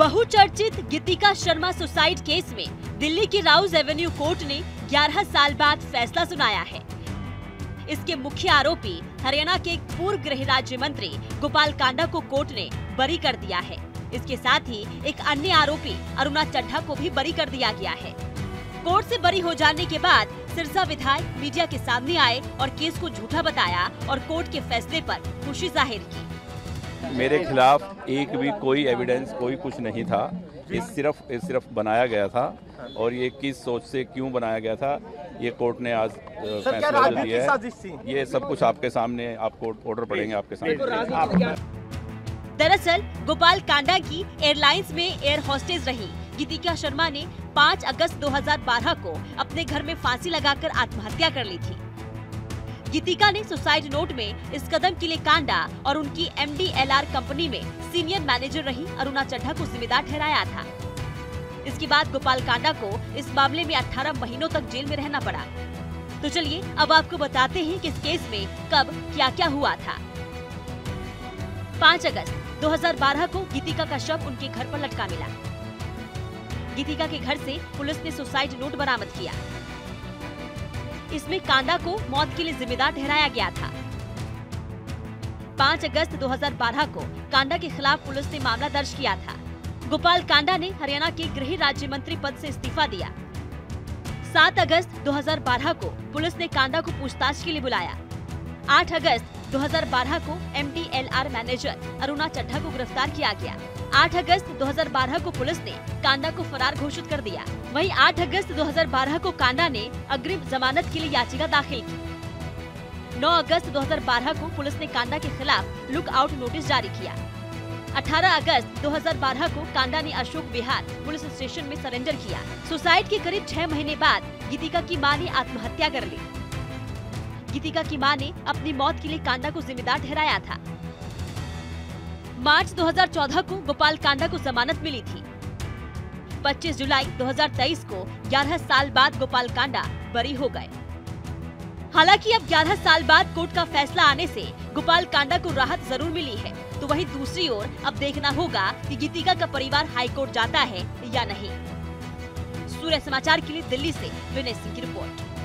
बहुचर्चित गीतिका Sharma suicide case में दिल्ली की राउज एवेन्यू कोर्ट ने 11 साल बाद फैसला सुनाया है। इसके मुख्य आरोपी हरियाणा के पूर्व गृह राज्य मंत्री गोपाल कांडा को कोर्ट ने बरी कर दिया है। इसके साथ ही एक अन्य आरोपी अरुणा चड्ढा को भी बरी कर दिया गया है। कोर्ट से बरी हो जाने के बाद सिरसा विधायक मीडिया के सामने आए और केस को झूठा बताया और कोर्ट के फैसले पर खुशी ज़ाहिर की। मेरे खिलाफ एक भी कोई एविडेंस कोई कुछ नहीं था। ये सिर्फ़ ये सिर्फ़ बनाया गया था और ये किस सोच से क्यों बनाया गया था ये कोर्ट ने आज फैसला दिया है। ये सब कुछ आपके सामने आपको ऑर्डर पड़ेंगे आपके सामने। दरअसल गोपाल कांडा की एयरलाइंस में एयर होस्टेस रही। गीतिका शर्मा ने 5 अगस्त 2012 को अपने घर में फांसी लगाकर आत्महत्या कर ली थी। गीतिका ने सुसाइड नोट में इस कदम के लिए कांडा और उनकी एमडीएलआर कंपनी में सीनियर मैनेजर रही अरुणा चड्ढा को जिम्मेदार ठहराया था। इसके बाद गोपाल कांडा को इस मामले में 18 महीनों तक जेल में रहना पड़ा। तो चलिए, अब आपको बताते हैं कि इस केस में कब क्या क्या हुआ था। 5 अगस्त 2012 को गीतिका का शव उनके घर पर लटका मिला। गीतिका के घर से पुलिस ने सुसाइड नोट बरामद किया। इसमें कांडा को मौत के लिए जिम्मेदार ठहराया गया था। 5 अगस्त 2012 को कांडा के खिलाफ पुलिस ने मामला दर्ज किया था। गोपाल कांडा ने हरियाणा के गृह राज्य मंत्री पद से इस्तीफा दिया। 7 अगस्त 2012 को पुलिस ने कांडा को पूछताछ के लिए बुलाया। 8 अगस्त 2012 को एमडीएलआर मैनेजर अरुणा चड्ढा को गिरफ़्तार किया गया। 8 अगस्त 2012 को पुलिस ने कांडा को फरार घोषित कर दिया। वहीं 8 अगस्त 2012 को कांडा ने अग्रिम जमानत के लिए याचिका दाखिल की। 9 अगस्त 2012 को पुलिस ने कांडा के खिलाफ लुक आउट नोटिस जारी किया। 18 अगस्त 2012 को कांडा ने अशोक विहार पुलिस स्टेशन में सरेंडर किया। सुसाइड के करीब छह महीने बाद गीतिका की माँ ने आत्महत्या कर ली। गीतिका की माँ ने अपनी मौत के लिए कांडा को जिम्मेदार ठहराया था। मार्च 2014 को गोपाल कांडा को जमानत मिली थी। 25 जुलाई 2023 को 11 साल बाद गोपाल कांडा बरी हो गए। हालाँकि अब 11 साल बाद कोर्ट का फैसला आने से गोपाल कांडा को राहत ज़रूर मिली है तो वहीं दूसरी ओर अब देखना होगा कि गीतिका का परिवार हाई कोर्ट जाता है या नहीं। सूर्य समाचार के लिए दिल्ली से विनय सिंह की रिपोर्ट।